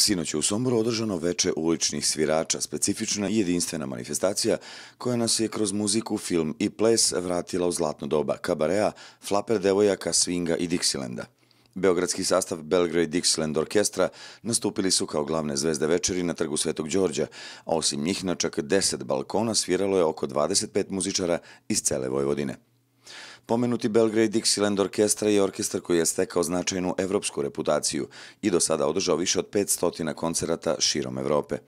Sinoć je u Somboru održano veče uličnih svirača, specifična i jedinstvena manifestacija koja nas je kroz muziku, film i ples vratila u zlatno doba kabarea, flaper devojaka, swinga i Dixilenda. Beogradski sastav Belgrade Dixieland Orkestra nastupili su kao glavne zvezde večeri na trgu Svetog Đorđa, a osim njih na čak 10 balkona sviralo je oko 25 muzičara iz cele Vojvodine. Pomenuti Belgrade Dixieland Orkestra je orkestar koji je stekao značajnu evropsku reputaciju i do sada održao više od 500 koncerata širom Evrope.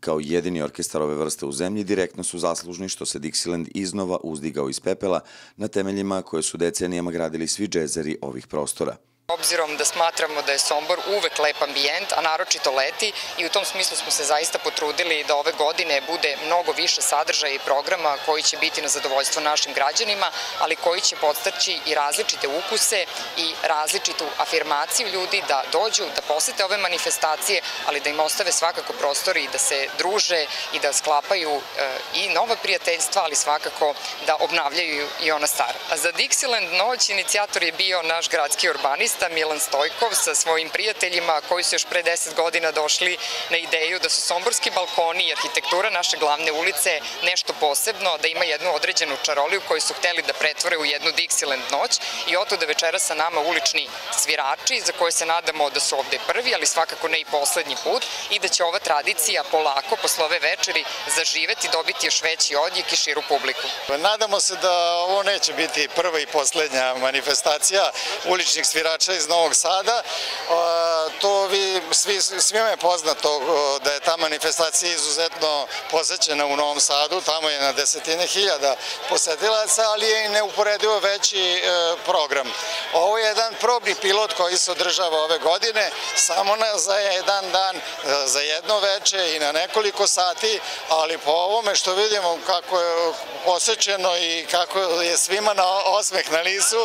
Kao jedini orkestar ove vrste u zemlji direktno su zaslužni što se Dixieland iznova uzdigao iz pepela na temeljima koje su decenijama gradili svi džezeri ovih prostora. Obzirom da smatramo da je Sombor uvek lep ambijent, a naročito leti i u tom smislu smo se zaista potrudili da ove godine bude mnogo više sadržaja i programa koji će biti na zadovoljstvo našim građanima, ali koji će podstaći i različite ukuse i različitu afirmaciju ljudi da dođu, da posete ove manifestacije, ali da im ostave svakako prostori da se druže i da sklapaju e, i nova prijateljstva, ali svakako da obnavljaju i ona stara. A za Dixieland noć inicijator je bio naš gradski urbanist, artista Milan Stojkov sa svojim prijateljima koji su još pre 10 godina došli na ideju da su somborski balkoni i arhitektura naše glavne ulice nešto posebno, da ima jednu određenu čaroliju koju su hteli da pretvore u jednu Dixieland noć i oto da večera sa nama ulični svirači za koje se nadamo da su ovde prvi, ali svakako ne i poslednji put i da će ova tradicija polako posle ove večeri zaživeti, dobiti još veći odjek i širu publiku. Nadamo se da ovo neće biti prva i poslednja manifestacija uličnih svirača igrača iz Novog Sada. To vi, svi, svima je poznato da je ta manifestacija izuzetno posećena u Novom Sadu, tamo je na desetine hiljada posetilaca, ali je i neuporedivo veći e, program. Ovo je jedan probni pilot koji se održava ove godine, samo na, za jedan dan, e, za jedno veče i na nekoliko sati, ali po ovome što vidimo kako je posećeno i kako je svima na osmeh na lisu,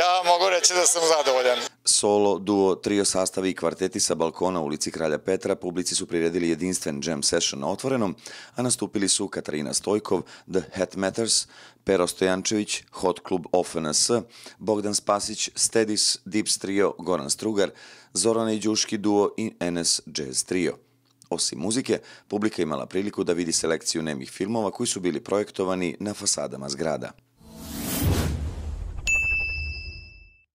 ja mogu reći da sam zadovoljan. Solo, duo, trio sastavi i kvarteti sa balkona u ulici Kralja Petra publici su priredili jedinstven jam session na otvorenom, a nastupili su Katarina Stojkov, The Hat Matters, Pero Stojančević, Hot Club OFNS, Bogdan Spasić, Stedis, Dips Trio, Goran Strugar, Zorana i Đuški duo i NS Jazz Trio. Osim muzike, publika imala priliku da vidi selekciju nemih filmova koji su bili projektovani na fasadama zgrada.